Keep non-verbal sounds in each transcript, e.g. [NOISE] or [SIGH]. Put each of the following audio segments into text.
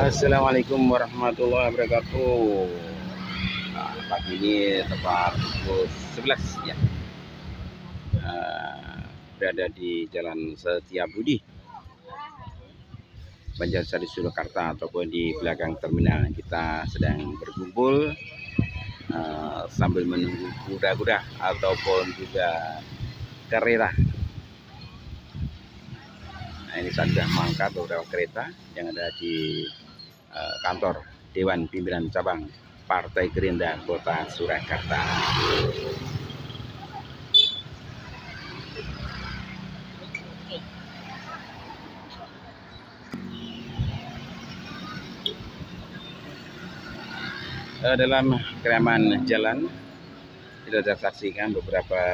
Assalamualaikum warahmatullahi wabarakatuh. Nah, pagi ini tepat pukul 11 ya. Uh, berada di Jalan Setiabudi, Banjarsari Surakarta ataupun di belakang terminal kita sedang berkumpul uh, sambil menunggu kuda-kuda ataupun juga kereta. Nah, ini sudah mengangkat beberapa kereta yang ada di uh, kantor Dewan Pimpinan Cabang Partai Gerindra Kota Surakarta. Uh, dalam kereman jalan kita sudah saksikan beberapa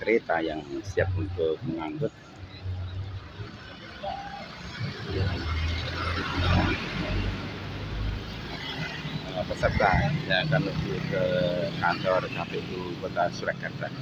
kereta yang siap untuk mengangkut peserta yang akan menuju ke kantor KPU Kota Surakarta.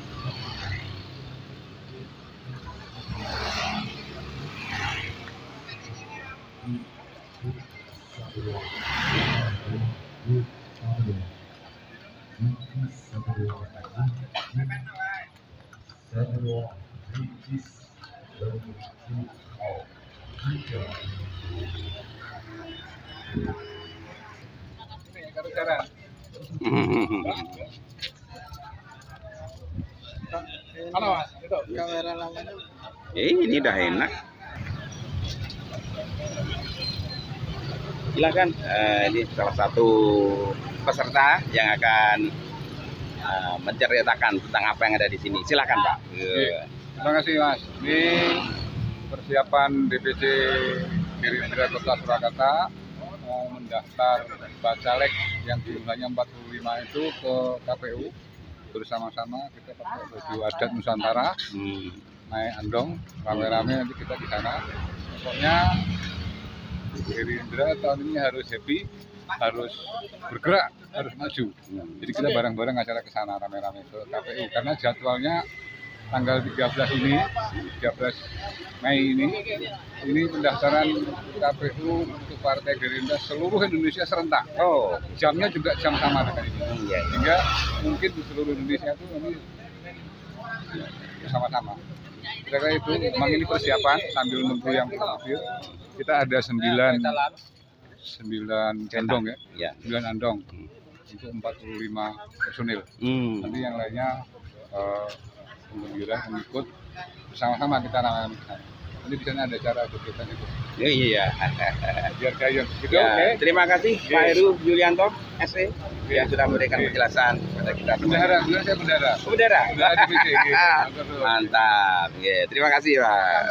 Halo mas, itu kamera lamanya. Eh, ini udah enak. Silakan, eh, ini salah satu peserta yang akan eh, menceritakan tentang apa yang ada di sini. Silakan Pak. Iya. Terima kasih mas. Ini persiapan DPC Gerindra Kota Surakarta mau mendaftar bacalek yang jumlahnya 45 itu ke KPU bersama-sama kita pakai baju adat Nusantara Hmm. Naik andong rame-rame nanti kita di sana. Pokoknya Gerindra tahun ini harus happy harus bergerak harus maju. Jadi kita bareng-bareng acara ke sana rame-rame ke KPU. Karena jadwalnya tanggal 13 ini 13 Mei ini ini pendaftaran KPU untuk Partai Gerindra seluruh Indonesia serentak. Oh, jamnya juga jam sama dengan ini. Iya. iya. sehingga mungkin di seluruh Indonesia itu ini bersama-sama kira-kira itu memang ini persiapan sambil menunggu yang mobil kita ada sembilan sembilan andong ya. Ya. sembilan andong. Untuk 45 personil. Hmm. nanti yang lainnya eh, penggembira pengikut. Bersama-sama kita nanti di sana ada cara kegiatan itu Oh, iya. [LAUGHS] biar gayung gitu Ya, oke Terima kasih Pak Heru Yulianto SE yang sudah memberikan penjelasan kepada kita. bendahara bendahara saya Oh, PC gitu. Mantap. Ya, terima kasih Pak.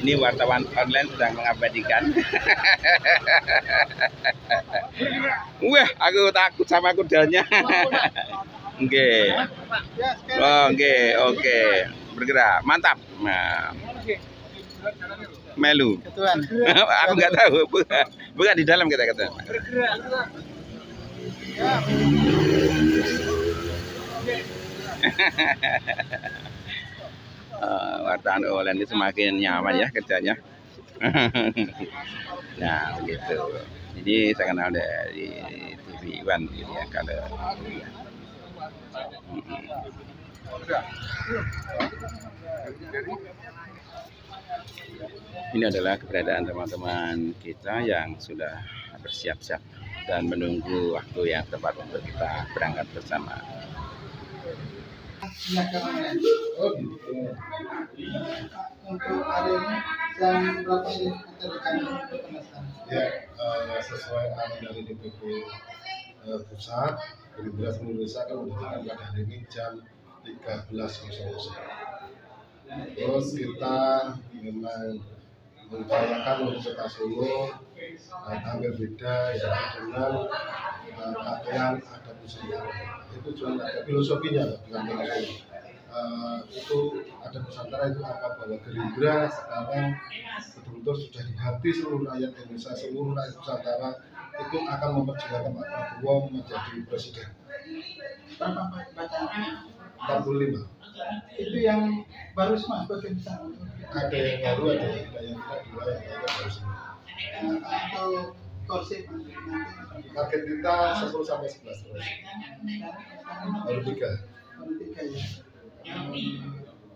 Ini wartawan online sedang mengabadikan. [LAUGHS] Wah, aku takut sama kudanya. [LAUGHS] Oke. Oh, oke, oke. Bergerak. Mantap. Nah, melu. [LAUGHS] Aku nggak tahu. Bukan, bukan di dalam kita kata. Eh, wartawan online ini semakin nyaman ya kerjanya. [LAUGHS] nah begitu. Jadi saya kenal dari TV One gitu ya kalau. Ini adalah keberadaan teman-teman kita yang sudah bersiap-siap dan menunggu waktu yang tepat untuk kita berangkat bersama. Ya, eh, sesuai dari DPP eh, pusat, Gerindra seluruh Indonesia akan pada hari ini jam 13.00. Terus kita memang mengupayakan kota Solo eh, tampil beda ya dengan eh, pakaian adat Nusantara. Itu cuma ada filosofinya, bukan filosofi. Eh, itu ada Nusantara itu apa bahwa Gerindra sekarang betul-betul sudah di hati seluruh rakyat Indonesia, seluruh rakyat Nusantara itu akan memperjuangkan Pak Prabowo menjadi presiden. Berapa bacaannya? 45 itu yang baru semua bagian besar Ada yang baru, ada yang ada yang tidak dua, yang ada baru semua. atau kursi Target kita 10 sampai 11 terus. Baru tiga. baru tiga ya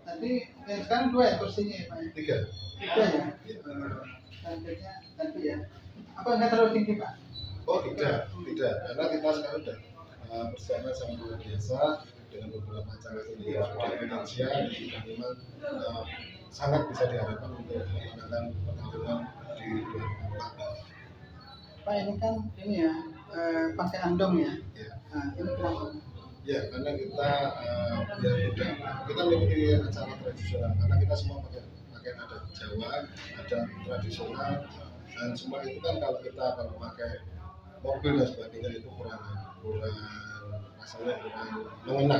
tadi yang sekarang dua ya kursinya ya Pak? Tiga. tiga ya Ya. targetnya tadi ya apa nggak terlalu tinggi Pak Oh tidak, tidak. Karena kita sekarang sudah uh, persiapan sangat luar biasa dengan beberapa cara strategi yang sudah finansial dan memang uh, sangat bisa diharapkan untuk memenangkan pertarungan di 2004. Pak ini kan ini ya eh, pakai andong ya Ya. nah ini kenapa Ya, karena kita uh, biar mudah. Kita mengikuti acara tradisional karena kita semua pakai pakai adat Jawa, adat tradisional dan semua itu kan kalau kita kalau pakai mobil dan sebagainya itu kurang kurang rasanya kurang mengena.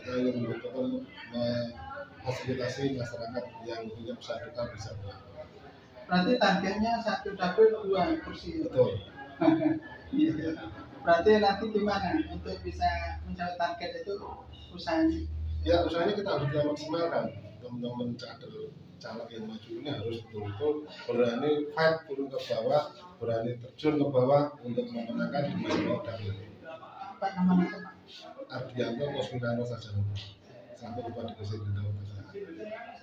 Kita ingin betul-betul memfasilitasi masyarakat yang punya usaha kita bisa pulang. berarti targetnya satu dapur dua kursi Betul. [LAUGHS] Iya. Berarti nanti gimana untuk bisa mencapai target itu usahanya? Ya, usahanya kita harus maksimalkan. Teman-teman kader caleg yang maju ini harus betul-betul berani fight turun ke bawah, berani terjun ke bawah untuk memenangkan di bawah dapil. Apa namanya itu Pak? Ardianto Kosminano saja sampai lupa dikasih beritahu ke saya.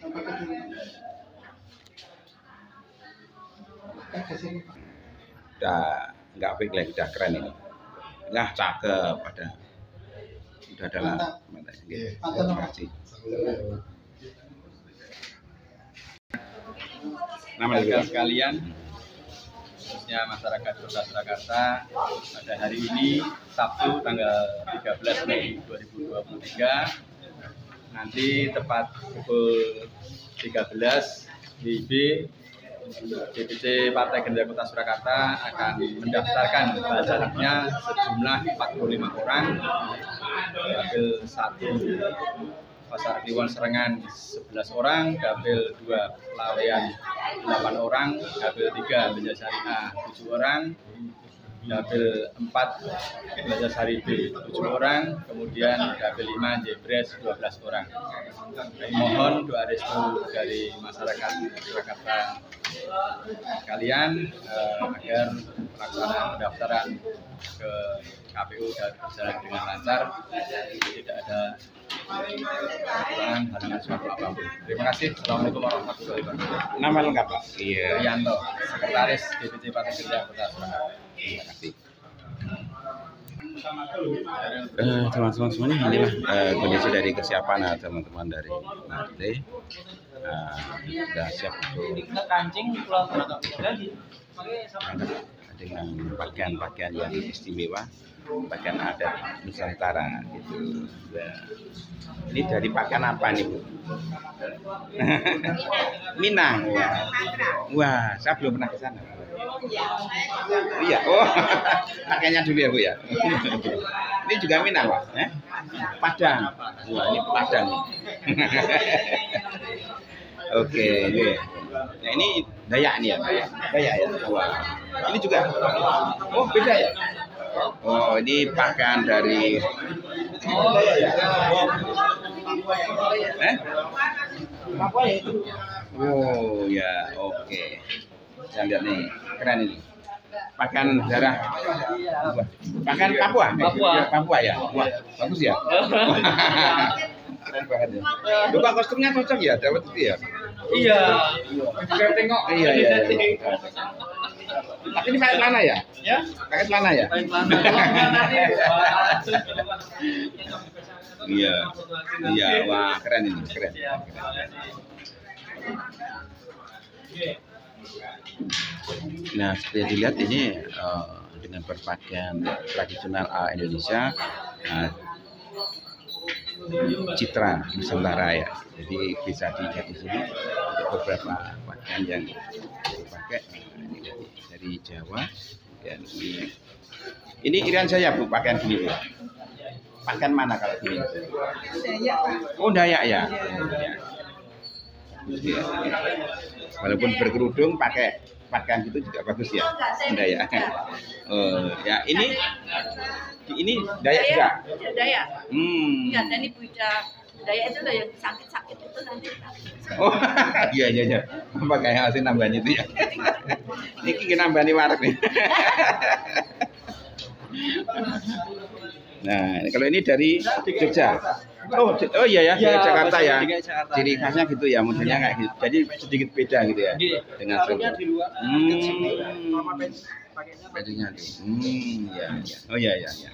Apa itu dulu? Kan ke sini Pak. udah nggak fake lagi udah keren ini nah cakep ada udah adalah Mantap. Oke, Mantap, terima Pak. kasih nama sekalian, khususnya masyarakat Kota Surakarta, pada hari ini Sabtu tanggal 13 Mei 2023, nanti tepat pukul 13 WIB DPC Partai Gerindra Kota Surakarta akan mendaftarkan bacaleknya sejumlah 45 orang, dapil 1 Pasar Kliwon Serengan 11 orang, dapil 2 Lawean 8 orang, dapil 3 Banjarsari A 7 orang, dapil 4 Banjarsari B 7 orang, kemudian dapil 5 Jebres 12 orang. Mohon doa restu dari masyarakat Jakarta sekalian eh, agar pelaksanaan pendaftaran ke KPU dan berjalan dengan lancar, tidak ada kekurangan halangan suatu apa pun. Terima kasih. Assalamualaikum warahmatullahi wabarakatuh. nama lengkap pak iya Rianto, Sekretaris DPC Partai Gerindra Kota Surakarta. Terima kasih teman-teman semuanya inilah eh, kondisi dari kesiapan eh, teman-teman dari Narte Eh, sudah siap untuk dengan pakaian-pakaian yang istimewa pakaian adat Nusantara gitu. Ya. ini dari pakaian apa nih bu? Minang. [LAUGHS] Wah saya belum pernah ke sana iya oh [LAUGHS] pakaiannya dulu ya bu ya ini juga Minang pak eh? Padang wah ini Padang [LAUGHS] Oke, ini. Nah, ini Dayak nih ya. Dayak ya. Wah. Ini juga. Oh, beda ya. Oh, ini pakaian dari Oh, Dayak ya. Eh? Oh, ya, oke. Saya lihat nih, keren ini. Pakaian darah pakaian Papua. Papua. Ya, Papua ya. Wah, bagus ya. [LAUGHS] Keren banget ya. Lupa kostumnya cocok ya, dapat itu ya. Iya. Bisa tengok. Iya, iya. iya. Tapi ini pakai celana ya? Ya. Pakai celana ya? [LAUGHS] Iya. Iya, wah keren ini, keren. Nah, seperti dilihat ini eh, dengan berpakaian tradisional ala Indonesia, nah, citra Nusantara ya. Jadi bisa dilihat di sini beberapa pakaian yang dipakai Nah, ini dari, dari Jawa dan ini ini irian saya bu pakaian gini bu. Pakaian mana kalau gini? Oh Dayak ya. Ya. Iya. Walaupun berkerudung pakai pakaian itu juga bagus ya. Dayak. Oh [LAUGHS] ya ini ini Dayak juga. Daya. Hmm. Enggak, dan ibu Daya itu loh yang sakit-sakit itu nanti Oh, [LAUGHS] iya iya iya. Apa kayak asli nambahin itu ya? [LAUGHS] Ini kita nambahin warung nih. Nah, kalau ini dari Jogja. Oh, J- oh iya ya, dari Jakarta ya. Ciri khasnya gitu ya, modelnya kayak gitu. Jadi sedikit beda gitu ya dengan Solo. Di luar. Hmm. Bedanya tuh. Hmm, iya iya. Oh iya iya iya.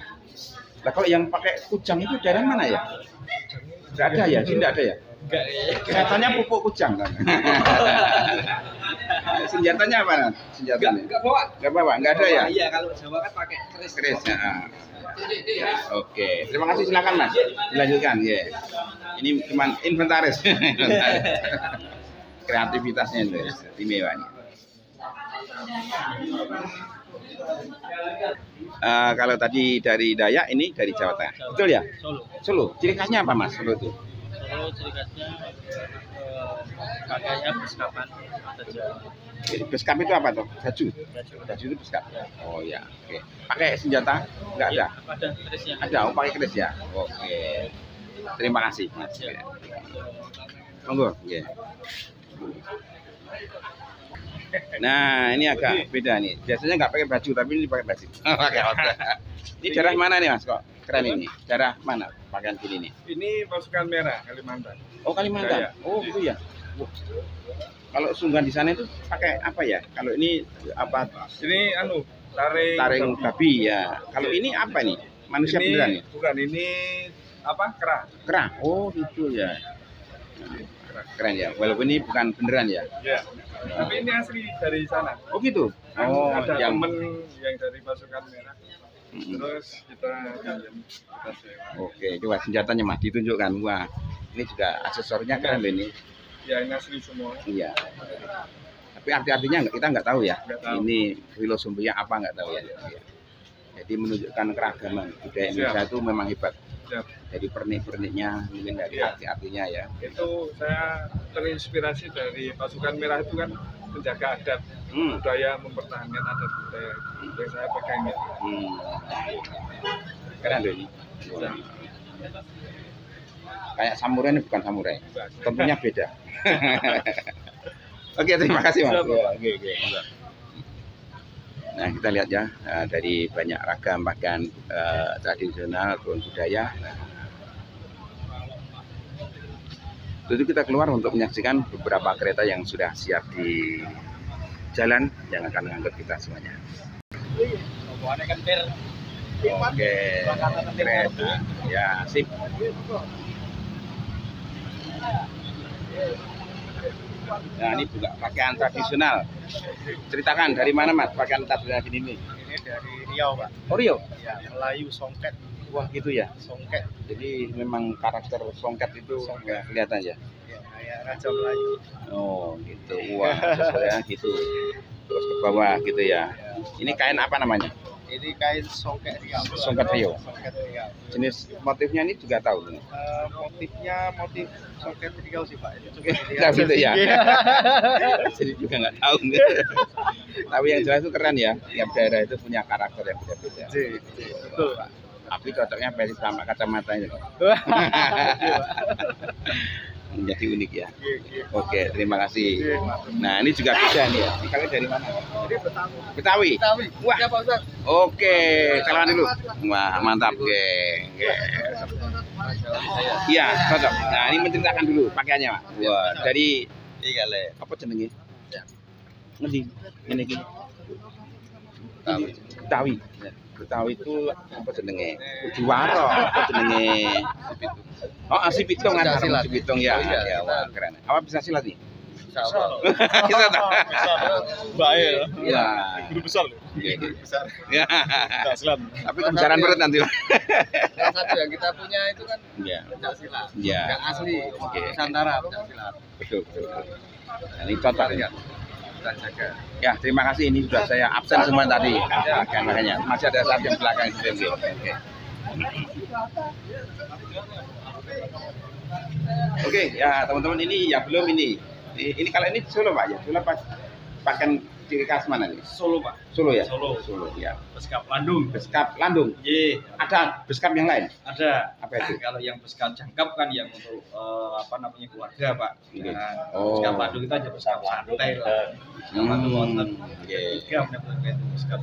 Lah kalau yang pakai kujang itu dari mana ya? Enggak ada ya, sini enggak ada ya? Enggak ya. Kelihatannya pupuk kujang kan. [LAUGHS] Senjatanya apa? Senjatanya? Enggak bawa. Enggak bawa, enggak ada ya? Iya, kalau Jawa kan pakai keris. Keris ya. Oke, terima kasih silakan Mas. Dilanjutkan ya. Ini cuman inventaris. [LAUGHS] Kreativitasnya itu istimewa ini. Eh, kalau tadi dari Dayak, ini dari Jawa Tengah. Betul ya? Solo. Solo. Ciri khasnya apa Mas? Solo itu? Solo ciri khasnya eh, pakainya beskapan saja. Jadi beskap itu apa tuh? Baju. Baju itu beskap. Oh ya, oke. Pakai senjata? Enggak ada. Ada kerisnya. Ada, oh pakai keris ya. Oke. Terima kasih, Mas. Ya. Monggo, ya. Nah, ini agak beda nih. Biasanya nggak pakai baju, tapi ini pakai baju. [LAUGHS] pakai outfit. Ini daerah mana nih, Mas? Kok keren ini? Daerah mana pakaian gini nih? Ini pasukan merah Kalimantan. Oh, Kalimantan. Oh, gitu ya. Wah. Kalau sunggan di sana itu pakai apa ya? Kalau ini apa? Ini anu taring. Taring babi ya. Kalau ini apa nih? Manusia ini beneran ya? bukan ini apa kerah. Kerah. Oh, gitu ya. Nah, Keren ya. Walaupun ini bukan beneran ya. Ya. Tapi ini asli dari sana. Oh, gitu. Kan Oh, ada yang temen yang dari pasukan merah. Terus kita kita. Oke, coba senjatanya Mas ditunjukkan. Wah, ini juga aksesorisnya keren loh ini. Ya ini asli semua. Iya. Tapi arti-artinya nggak- kita nggak tahu ya. Nggak tahu. Ini filosofinya apa nggak tahu ya. Iya. Jadi menunjukkan keragaman budaya Indonesia itu memang hebat. Siap. Jadi pernik-perniknya mungkin dari Iya. arti-artinya ya. Itu saya terinspirasi dari pasukan merah itu kan menjaga adat Hmm. budaya mempertahankan adat budaya yang saya pegang ya. Hmm. Keren loh ini. Kayak samurai ini bukan samurai. Tentunya beda. [LAUGHS] Oke, terima kasih Mas. Oke, oke. Nah, kita lihat ya eh, dari banyak ragam pakaian eh, tradisional ataupun budaya. Nah, Tentu kita keluar untuk menyaksikan beberapa kereta yang sudah siap di jalan yang akan mengangkut kita semuanya. Oke, kereta. Ya, sip. Nah, ini juga pakaian tradisional. Ceritakan dari mana, Mas? Pakaian tradisional nih. Ini dari Riau, Pak. Oh, Rio. Ya, Melayu songket. Wah, gitu ya. Songket. Jadi memang karakter songket itu nggak kelihatan ya. Ya, kayak Raja Melayu. Oh, gitu. Wah, sesuai gitu. Terus ke bawah gitu ya. Ini kain apa namanya? Ini kain songket Riau. Songket Riau. Songket Riau. Jenis motifnya ini juga tahu. Eh, motifnya motif songket Riau sih, Pak. Ini Tahu dilihat. gitu ya. Iya. [LAUGHS] Jadi juga nggak tahu. [LAUGHS] Tapi yang jelas itu keren ya. Tiap daerah itu punya karakter yang beda-beda. Ji, ji, Betul, Pak. Tapi cocoknya versi sama kacamata itu. [LAUGHS] Menjadi unik ya. Oke, terima kasih. Nah, ini juga beda nih ya. Ini kalian dari mana? Betawi. Betawi. Wah. Oke, salaman dulu. Wah, mantap, geng. Iya, cocok. Nah, ini menceritakan dulu pakaiannya, Pak. Wah, dari Iya, Le. apa jenenge? Ngendi? Ngene iki. Betawi. Betawi. Betawi itu apa jenenge? Juwaro, apa jenenge? Oh, asli pitung kan, silat. asli pitung ya. Oh, iya, Ya, wah, keren. Apa bisa silat nih? Bisa. Bisa tak? [LAUGHS] Baik. Iya. Guru besar loh. Iya, iya. Besar. Ya. Islam. Tapi kebesaran perut nanti. Salah satu yang kita punya itu kan Iya. silat. Iya. Yang asli. Nusantara silat. Betul, betul. betul. Nah, ini cocok ya. Kita jaga. Ya, terima kasih. Ini sudah saya absen semua tadi. Makanya, makanya. Masih ada satu yang belakang sini. Oke. Oke, ya teman-teman ini ya belum ini. Ini, ini kalau ini Solo Pak ya, Solo pas pakai ciri khas mana nih? Solo Pak. Solo ya? Solo. Solo ya. Beskap Landung. Beskap Landung. Ye, Ada beskap yang lain? ada. Apa itu? Kalau yang beskap jangkap kan yang untuk eh, apa namanya keluarga Pak. Iya. Nah, Oh. Beskap Landung itu aja beskap santai lah. Hmm, Sama tuh wonten. iya. Beskap.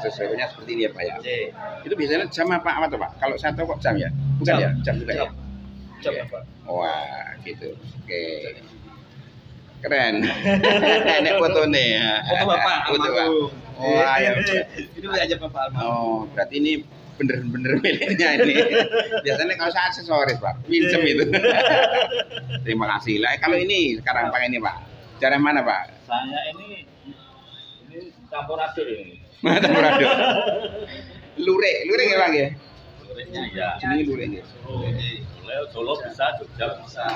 Sesuainya seperti ini ya Pak ya. Ye, Itu biasanya jam apa apa tuh Pak? Kalau satu kok jam ya? Bukan Jam. ya? Jam juga ya? Jam. jam Iya. Pak. Wah, gitu. Oke. Keren. [LAUGHS] Nek foto nih. Foto Bapak Foto, Pak. almarhum. Wah, ya. Itu aja Bapak almarhum. Oh, berarti ini bener-bener miliknya ini. Biasanya kalau saya aksesoris, Pak. Pinjem itu. [LAUGHS] Terima kasih. Lah, kalau ini sekarang pakai ini, Pak. Cara mana, Pak? Saya ini ini campur aduk ini. [LAUGHS] Mana Murado? Lure, lure nggak Bang ya? Muridnya ya. Sini lure Solo, Solo bisa, Jogja bisa.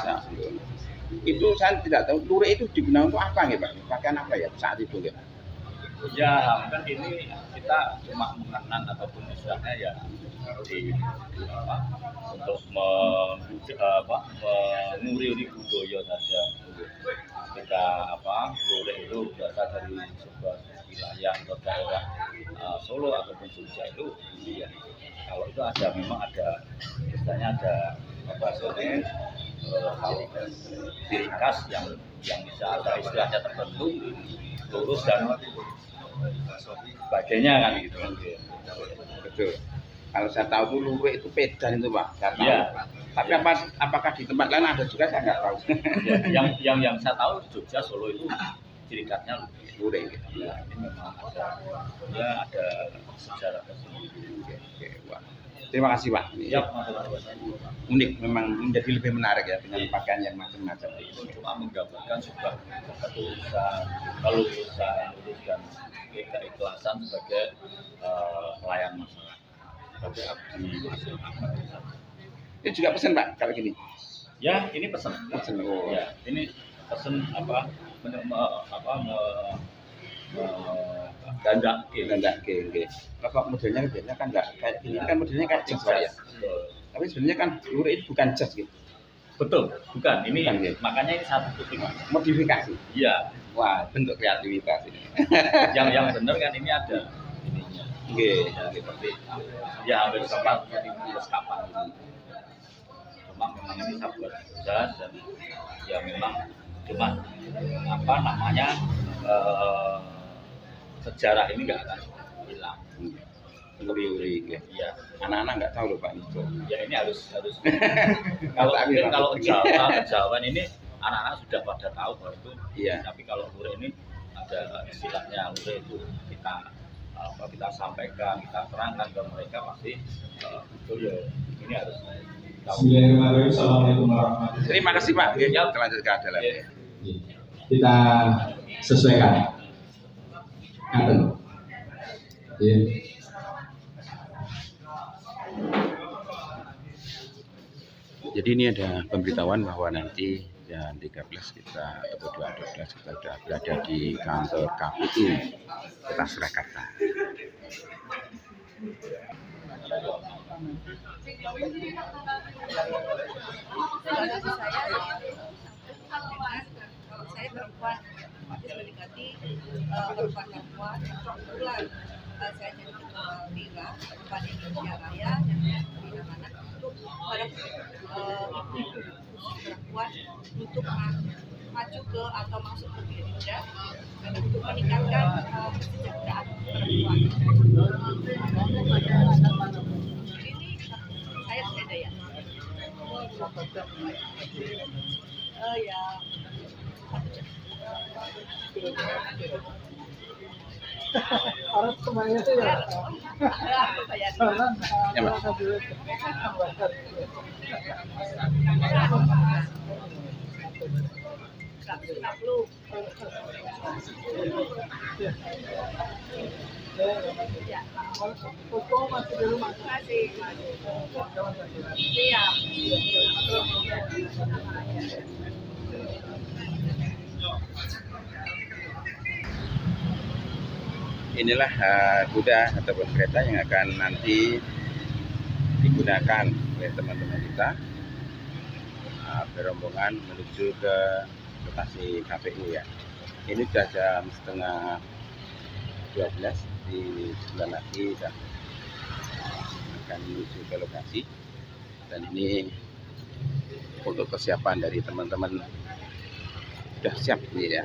Itu saya tidak tahu lure itu digunakan untuk apa nggih, Pak? Pakaian apa ya saat itu ya? Ya, kan ini kita cuma mengenang ataupun istilahnya ya di apa untuk me, apa menguri-uri budaya saja. Ketika apa lurik itu berasal dari sebuah wilayah atau daerah eh, Solo ataupun Jogja itu ya kalau itu ada memang ada istilahnya ada apa eh, ciri khas yang yang bisa ada istilahnya tertentu lurus dan sebagainya kan gitu Betul. Kalau saya tahu lure itu pedan itu, Pak. Saya tahu. Iya. Tapi apa apakah di tempat lain ada juga saya nggak tahu. Ya, [LAUGHS] yang yang yang saya tahu Jogja Solo itu ciri khasnya lure gitu. ya ini memang ada ya ada sejarah tersendiri Oke, oke. Wah. Terima kasih, Pak. Ya unik memang menjadi lebih menarik ya dengan pakaian yang macam-macam. Itu cuma menggambarkan sebuah ketulusan kelulusan lulus dan keikhlasan sebagai eh, pelayan masyarakat. Sebagai abdi masyarakat ini juga pesan pak kalau gini. Ya ini pesan. Pesan, oh. ya ini pesan apa? Men- me- apa me, Kita enggak oke oke. Kalau modelnya biasanya kan enggak kayak gini kan modelnya kayak Pak, ya. Betul. tapi sebenarnya kan lurik itu bukan jas gitu. Betul bukan. Ini Bukan, ya? makanya ini satu titik modifikasi. Iya. Wah bentuk kreativitas ini. [LAUGHS] Yang yang benar kan ini ada ininya. Ya, seperti ya hampir sama kapan gitu. cuma memang ini saya buat dan ya memang cuma apa namanya eh, sejarah ini nggak akan hilang uri-uri ya. ya anak-anak nggak tahu loh pak itu ya ini harus harus [LAUGHS] kalau mungkin kalau Jawa [LAUGHS] Jawan ini anak-anak sudah pada tahu bahwa itu Iya. tapi kalau lure ini ada istilahnya lure itu kita apa kita sampaikan kita terangkan ke mereka pasti eh, betul ya ini harus tahu Bismillahirrahmanirrahim. Assalamualaikum warahmatullahi wabarakatuh. terima kasih pak ya, kita lanjut ke adalah Ya. Kita sesuaikan. Ngaten. Ya. Jadi ini ada pemberitahuan bahwa nanti jam 13 kita atau 12 kita sudah berada di kantor KPU Kota Surakarta. Saya kalau saya perempuan mendekati perempuan-perempuan yang kebetulan eh, saya jadi ketua Lira Kabupaten Indonesia Raya dan untuk para eh, ibu perempuan untuk ma- maju ke atau masuk ke Gerindra dan untuk meningkatkan kesejahteraan perempuan. Ini saya sepeda ya. Oh ya. Harus semuanya itu ya. Ya. Siap. Inilah eh, kuda ataupun kereta yang akan nanti digunakan oleh teman-teman kita berombongan menuju ke lokasi KPU ya. ini sudah jam setengah 12 di sebelah lagi dan akan menuju ke lokasi dan ini untuk persiapan dari teman-teman sudah siap ini ya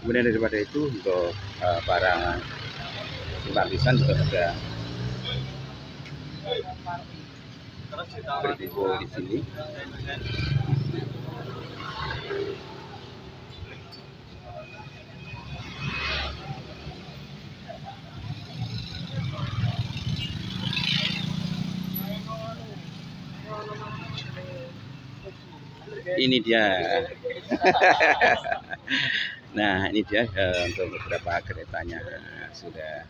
kemudian daripada itu untuk eh, para simpatisan juga sudah berdemo di sini. Ini dia [LAUGHS] nah ini dia eh, untuk beberapa keretanya sudah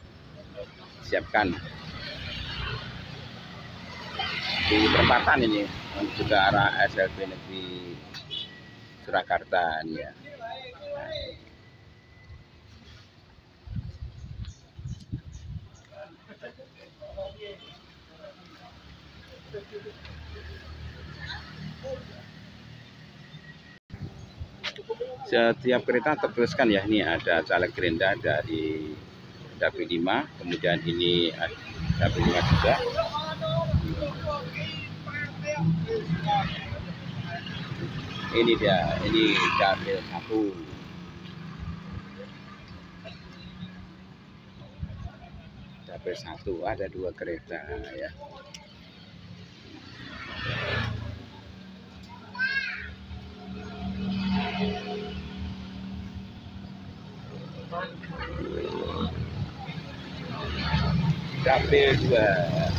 siapkan. Di perempatan ini menuju ke arah SLB Negeri Surakarta ini ya setiap kereta tertuliskan ya ini ada caleg Gerindra dari Dapil 5 kemudian ini Dapil 5 juga. Ini dia ini Dapil 1 Dapil 1 ada dua kereta ya Dapil 2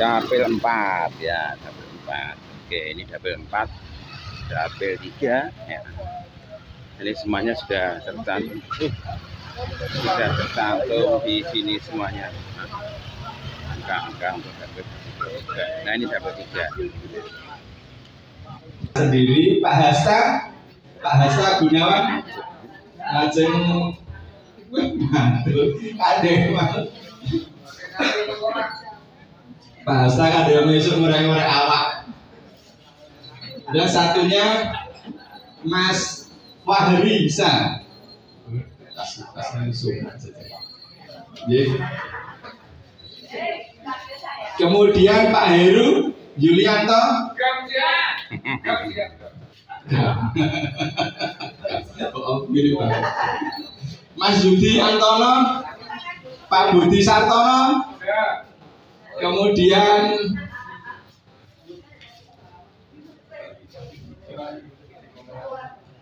dapil 4 ya dapil 4 oke ini dapil 4 dapil 3 ya. Ini semuanya sudah tercantum. Sudah tercantum di sini semuanya. Angka-angka untuk dapil 3 nah ini dapil 3 sendiri Pak Hasta. Pak Hasta Gunawan. Lajeng. Mantul. Ada Pak Hasta dia besok ngorek-ngorek awak dan satunya Mas Fahri langsung kemudian Pak Heru Yulianto. Mas Yudi Antono, Pak Budi Sartono, kemudian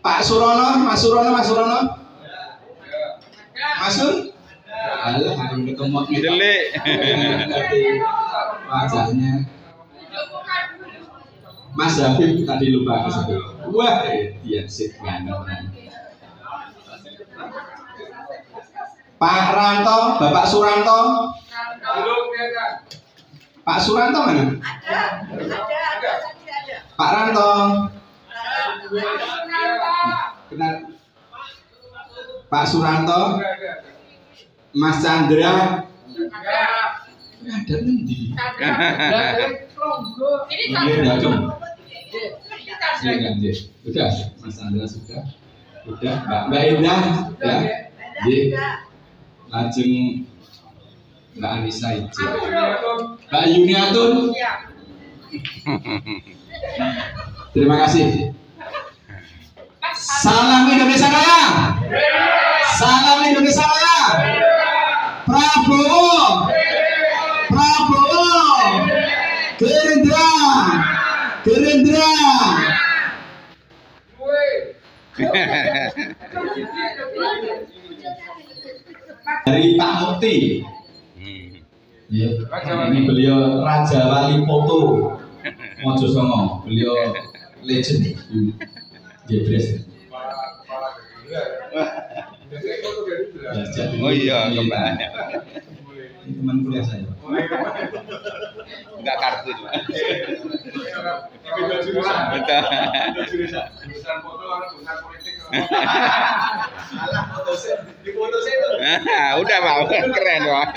Pak Surono, Mas Surono, Mas Surono, Masuk? Alah, aku ketemu Delik. wajahnya. Mas Habib tadi lupa ke sebelum. Wah, dia sip ganteng. Pak Ranto, Bapak Suranto, Pak Suranto mana? Pak Ranto. Kenal. Pak Suranto, Mas Chandra. Ada nanti. Ini cuma. Iya J. Udah, Mas Chandra sudah. Udah, Mbak Mbak Indah, ya. Lajeng Mbak Anissa Ije. Mbak Yuniatun. Terima kasih. Salam Indonesia Raya. Salam Indonesia Raya. Prabowo. Prabowo. Gerindra. Gerindra. Dari Pak Mukti. Ya, ini beliau Raja Wali Foto. Mojo Songo, beliau legend. Jebres. Ya, Oh iya, kembali. Ini teman kuliah saya. Enggak kartu cuma. Betul. Ah, udah mau keren Pak.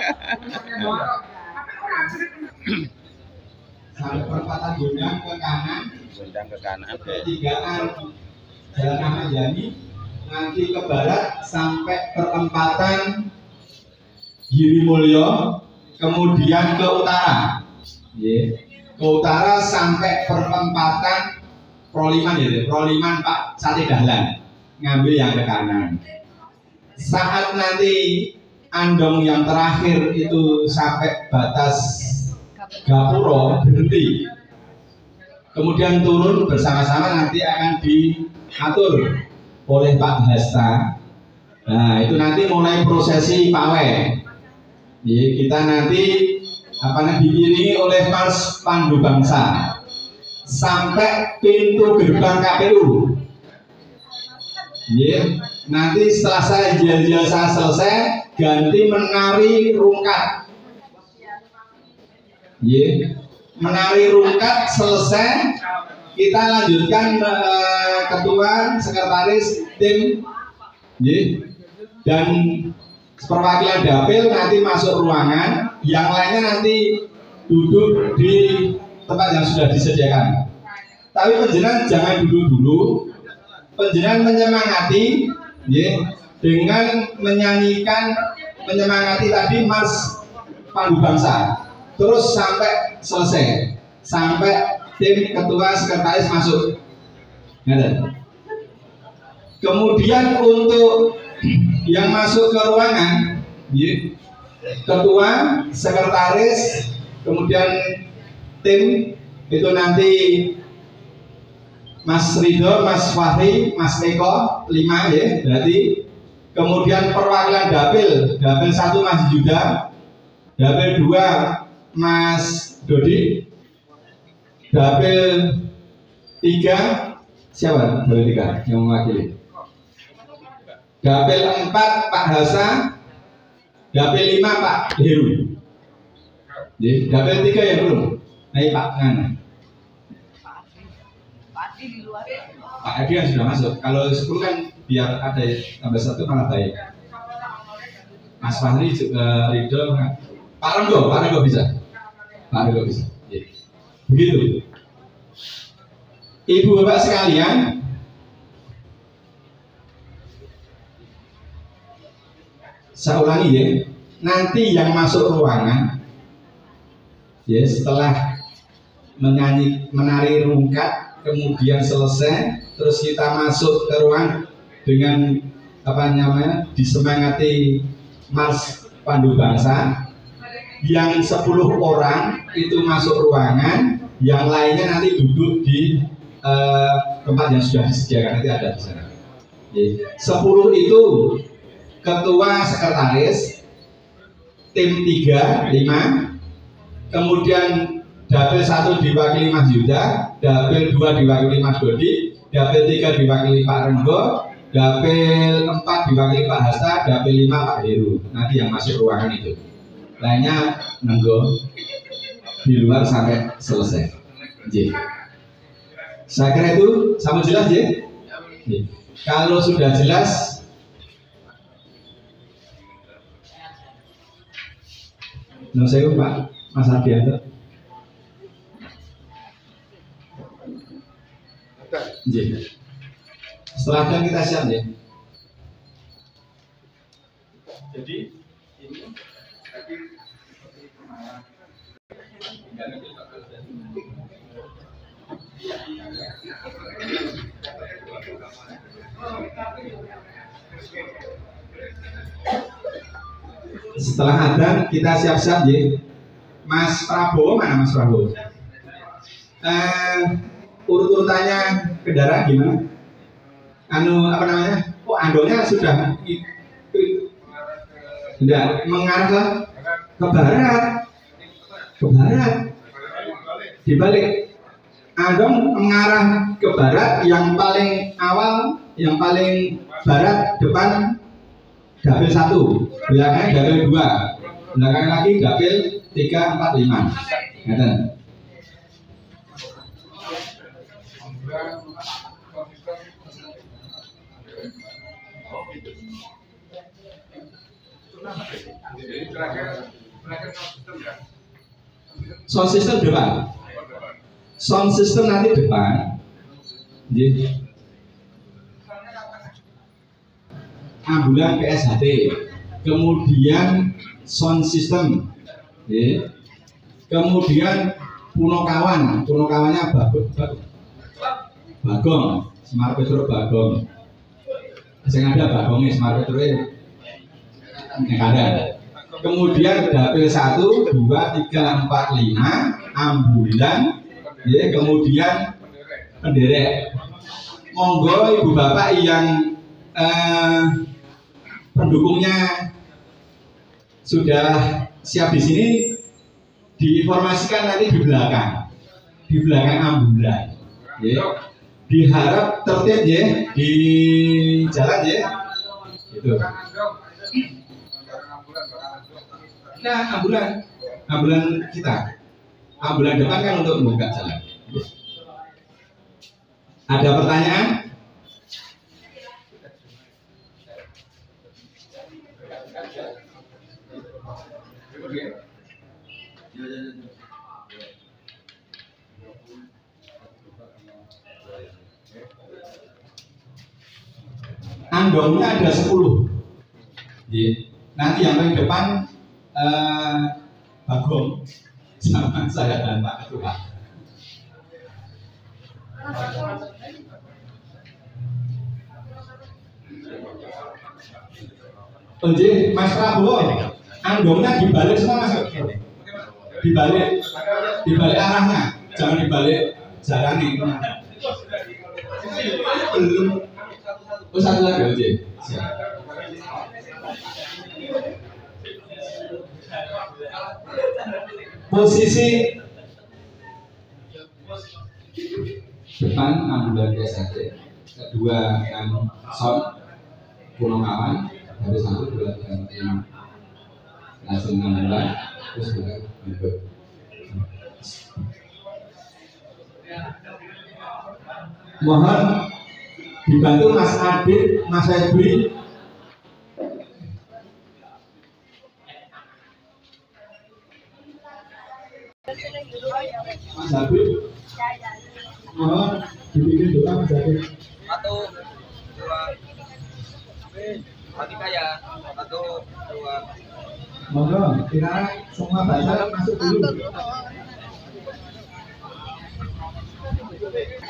Sampai perempatan Gondang ke kanan, Gondang ke kanan. pertigaan Jalan Ahmad Yani, nanti ke barat sampai perempatan Giri Mulyo, kemudian ke utara. Ye. Ke utara sampai perempatan Proliman ya, Proliman Pak Sate Dahlan. Ngambil yang ke kanan. Saat nanti andong yang terakhir itu sampai batas Gapuro berhenti. Kemudian turun bersama-sama nanti akan diatur oleh Pak Hasta. Nah, itu nanti mulai prosesi pawai. Jadi kita nanti apa diiringi oleh Mars Pandu Bangsa sampai pintu gerbang KPU. Ya, nanti setelah saya jasa selesai ganti menari rungkat. Ya, menari rungkat selesai kita lanjutkan eh, ketua sekretaris tim. Ya, dan perwakilan dapil nanti masuk ruangan. Yang lainnya nanti duduk di tempat yang sudah disediakan. Tapi penjenengan jangan duduk dulu. Penjenengan menyemangati ya, dengan menyanyikan menyemangati tadi Mas Pandu Bangsa. Terus sampai selesai. Sampai tim ketua sekretaris masuk. Kemudian untuk yang masuk ke ruangan ya, ketua sekretaris kemudian tim itu nanti Mas Ridho, Mas Fahri, Mas Eko, lima ya, berarti. Kemudian perwakilan dapil, dapil satu Mas Yuda, dapil dua Mas Dodi, dapil tiga siapa? Dapil tiga yang mewakili. Dapil empat Pak Hasa, dapil lima Pak Heru. Dapil tiga yang belum. Nah, Pak Ngana. Pak Adi yang sudah masuk. Kalau 10 kan biar ada tambah satu malah baik. Mas Fahri juga Ridho, Pak Renggo, Pak Renggo bisa. Pak Renggo bisa. Begitu. Ibu bapak sekalian, saya ulangi ya. Nanti yang masuk ruangan, ya setelah menyanyi menari rungkat kemudian selesai terus kita masuk ke ruang dengan apa namanya disemangati Mars Pandu Bangsa yang 10 orang itu masuk ruangan yang lainnya nanti duduk di eh, tempat yang sudah disediakan nanti ada di sana. 10 itu ketua sekretaris tim 3 5 kemudian dapil satu diwakili Mas Yuda, dapil dua diwakili Mas Dodi, dapil tiga diwakili Pak Renggo, dapil empat diwakili Pak Hasta, dapil lima Pak Heru. Nanti yang masuk ruangan itu. Lainnya nenggo di luar sampai selesai. J. Saya kira itu sama jelas. J. Kalau sudah jelas, Nah, saya Pak Mas Ardianto. Nggih. Setelah dan kita siap ya. Jadi Setelah ada kita siap-siap ya. Mas Prabowo mana Mas Prabowo? Eh, urut-urutannya kendaraan gimana? Anu apa namanya? Oh andongnya sudah tidak mengarah ke barat, ke barat. Dibalik andong mengarah ke barat yang paling awal, yang paling barat depan dapil satu, belakang dapil dua, belakang lagi dapil tiga empat lima. Ngeten. Sound system depan. Sound system nanti depan. Jadi, ambulan PSHT, kemudian sound system, ya. kemudian punokawan, punokawannya bagus, bagong, Semar Petro bagong, yang ada bagongnya Semar Petro ini. Ada. Kemudian dapil satu, dua, tiga, empat, lima, ambulan, ya, kemudian penderek. Monggo ibu bapak yang eh, pendukungnya sudah siap di sini diinformasikan nanti di belakang. Di belakang ambulan. Ya. diharap tertib ya. Di jalan ya. Itu nah ambulan. Ambulan kita ambulan depan kan untuk membuka jalan. Ada pertanyaan? Andongnya ada 10 Iya. nanti yang paling depan eh, Bagong sama saya dan Pak Ketua Oke, Mas Prabowo, andongnya dibalik semua masuk. Dibalik, dibalik arahnya, jangan dibalik jalannya. Belum. Oh satu lagi oke. Posisi depan ambulan PSHT, kedua yang sound Punokawan dari satu dua empat lima langsung ambulan terus juga berikut. Mohon dibantu Mas Adit, Mas Febri mohon dibikin doa Habib Satu, dua, mati kaya. Satu, dua. monggo kira semua bahasa masuk dulu.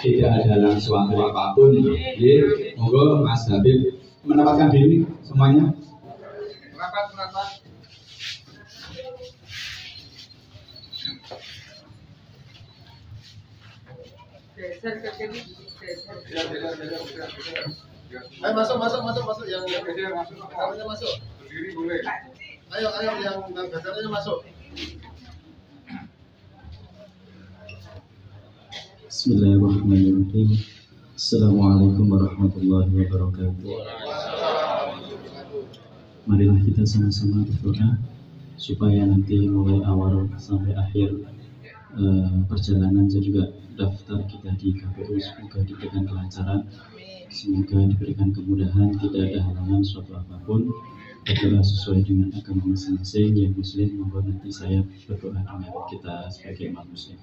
Tidak ada langsung apa pun ya monggo Mas Habib menempatkan diri semuanya Ayo masuk, masuk, masuk, masuk yang yang gambarnya masuk. Berdiri boleh. Ayo, ayo yang gambarnya masuk. Bismillahirrahmanirrahim. Assalamualaikum warahmatullahi wabarakatuh. Marilah kita sama-sama berdoa supaya nanti mulai awal sampai akhir eh, perjalanan dan juga daftar kita di KPU semoga diberikan kelancaran, semoga diberikan kemudahan, tidak ada halangan suatu apapun. Berdoa sesuai dengan agama masing-masing yang muslim maupun nanti saya berdoa dengan kita sebagai umat muslim.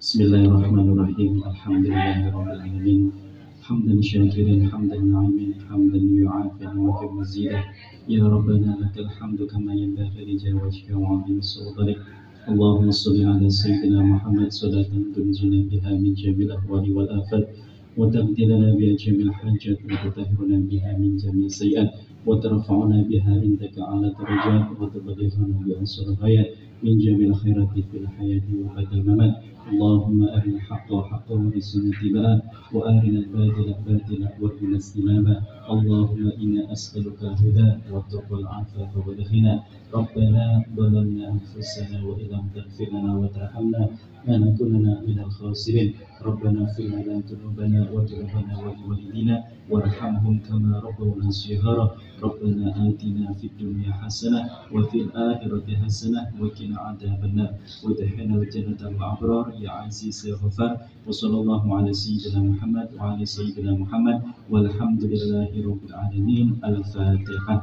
Bismillahirrahmanirrahim. Alhamdulillahirrahmanirrahim. حمدا شاكرا حمدا ناعما حمدا يعافي ويكرم مزيدا يا ربنا لك الحمد كما ينبغي لجل وجهك وعظيم سلطانك اللهم صل على سيدنا محمد صلاة تنجينا بها من جميع الأهوال والآفات وتقضي لنا بها جميع الحاجات وتطهرنا بها من جميع السيئات وترفعنا بها عندك على درجات وتبلغنا بأنصر الغايات من جميع الخيرات في الحياة وبعد الممات. اللهم أرنا الحق حقا وارزقنا اتباعه وأرنا الباطل باطلا وارزقنا اجتنابه. اللهم إنا أسألك الهدى والتقوى والعفاف والغنى. ربنا ظلمنا أنفسنا وإن لم تغفر لنا وترحمنا لنكونن من الخاسرين. ربنا اغفر لنا ذنوبنا وذنوبنا ولوالدينا وارحمهم كما ربونا صغارا. ربنا آتنا في الدنيا حسنة وفي الآخرة حسنة وقنا عذاب النار. وادخلنا الجنة مع الأبرار يا عزيز يا غفار وصلى الله على سيدنا محمد وعلى سيدنا محمد والحمد لله رب العالمين الفاتحة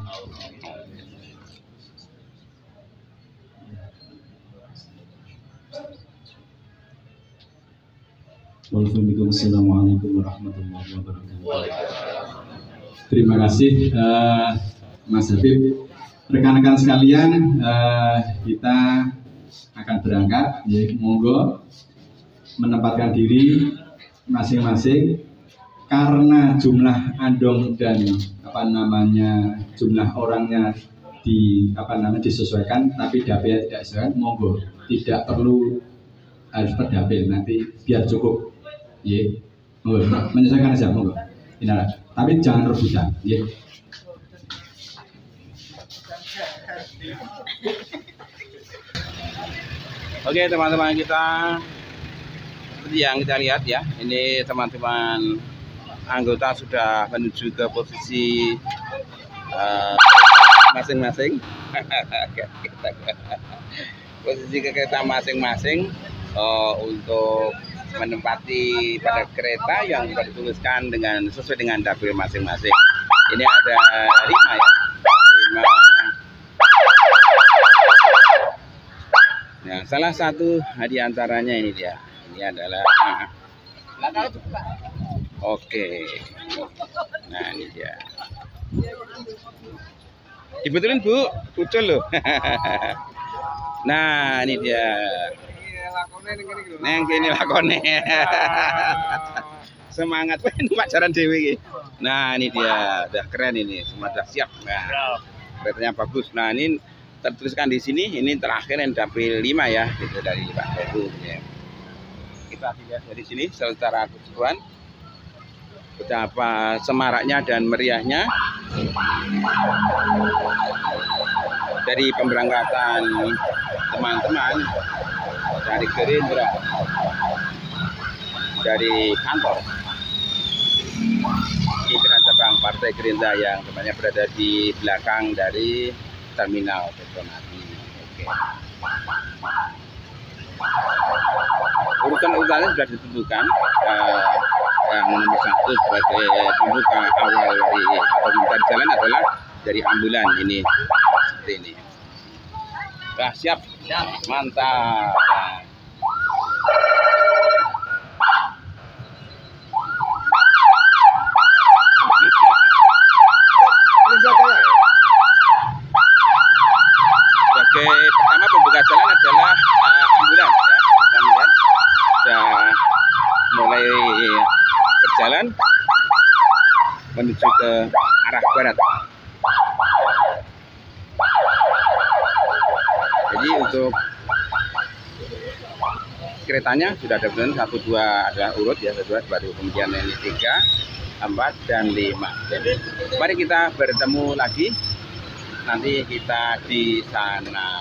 Wassalamualaikum warahmatullahi wabarakatuh. Terima kasih eh, Mas Habib. Rekan-rekan sekalian, eh, kita akan berangkat. Ya, monggo menempatkan diri masing-masing. Karena jumlah andong dan apa namanya jumlah orangnya di apa namanya disesuaikan tapi dapil tidak sesuai monggo. Tidak perlu harus per dapil nanti biar cukup. Ya monggo. Menyesuaikan aja monggo. Inilah. tapi jangan rebutan ya Oke teman-teman kita. Seperti yang kita lihat ya ini teman-teman anggota sudah menuju ke posisi eh, masing-masing. [LAUGHS] Posisi ke kereta masing-masing eh, untuk menempati pada kereta yang sudah dituliskan dengan sesuai dengan dapil masing-masing. Ini ada lima ya Salah satu di antaranya ini dia. Ini adalah Oke. Nah, ini dia. Dibetulin, Bu. Ucul loh. [LAUGHS] nah, ini dia. Neng kene lakone. [LAUGHS] Semangat ini pacaran dewi. Nah, ini dia. Udah keren ini. Semua udah siap. Nah, keretanya bagus. Nah, ini tertuliskan di sini ini terakhir yang dapil 5 ya gitu dari Pak Heru ya. kita lihat dari sini secara keseluruhan betapa semaraknya dan meriahnya dari pemberangkatan teman-teman dari Gerindra dari kantor pimpinan cabang Partai Gerindra yang temannya berada di belakang dari terminal Petronapi. Oke. Urutan urutannya sudah ditentukan. Uh, yang nomor satu sebagai pembuka awal dari atau jalan adalah dari ambulan ini seperti ini. Nah, siap, mantap. Nah. sebagai pertama pembuka jalan adalah uh, ambulans ya kita melihat sudah mulai berjalan menuju ke arah barat jadi untuk keretanya sudah ada benar satu dua adalah urut ya satu dua baru kemudian ini tiga empat dan lima. Jadi mari kita bertemu lagi. Nanti kita di sana